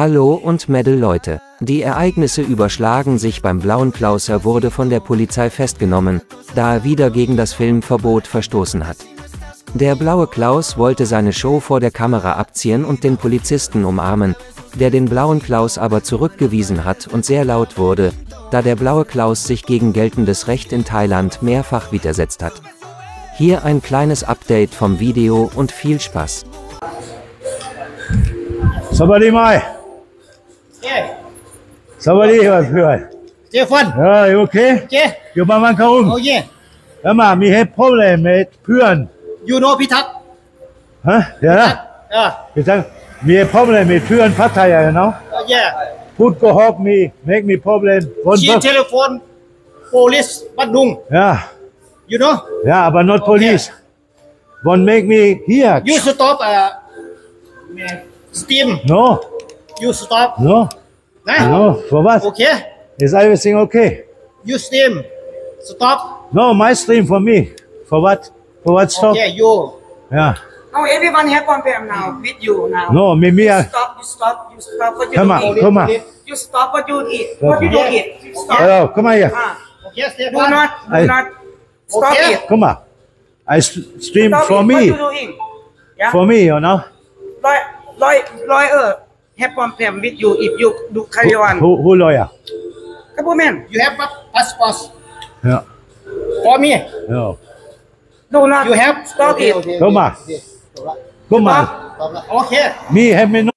Hallo und Mädel Leute. Die Ereignisse überschlagen sich beim blauen Klauser wurde von der Polizei festgenommen, da er wieder gegen das Filmverbot verstoßen hat. Der blaue Klaus wollte seine Show vor der Kamera abziehen und den Polizisten umarmen, der den blauen Klaus aber zurückgewiesen hat und sehr laut wurde, da der blaue Klaus sich gegen geltendes Recht in Thailand mehrfach widersetzt hat. Hier ein kleines Update vom Video und viel Spaß. Somebody my. สวัสดีเพื่อนเจ๊ฟันเฮ้ยโอเคเจ๊อยู่บ้านมันเขาอุ้มโอ้ยแล้วมามีให้พ่อเลยเมเพื่อนยูโนพิทักษ์ฮะเดี๋ยวนะเออพี่จังมีพ่อเลยมีเพื่อนพัทยาเนาะเออเย่พูดโกหกมี make me problem คนชีเพิ่มเทเลโฟน police บัดดุง yeah you know yeah but not police won't make me here you stop เอ่อ steam no you stop no นะ No, for what? Okay. Is everything okay? You stream. Stop. No, my stream for me. For what? For what stop? Okay, you. Yeah. No, everyone have problem now with you now. No, me, me, I. Stop, you stop, you stop what you Come on, eat. come on. You stop what you eat. What you do eat. Stop. Hello, come on here. Ah. Yes, do not, do I, not. Stop okay. it. Come on. I stream stop for it. me. What you doing? Yeah? For me, you know? Like, like, like, uh, have problem with you if you do carry on. Who, who lawyer? Couple man, You have a passport Yeah. for me. No. No, not You have stop it. Yes. Come on. Come on. Okay. Me have me no.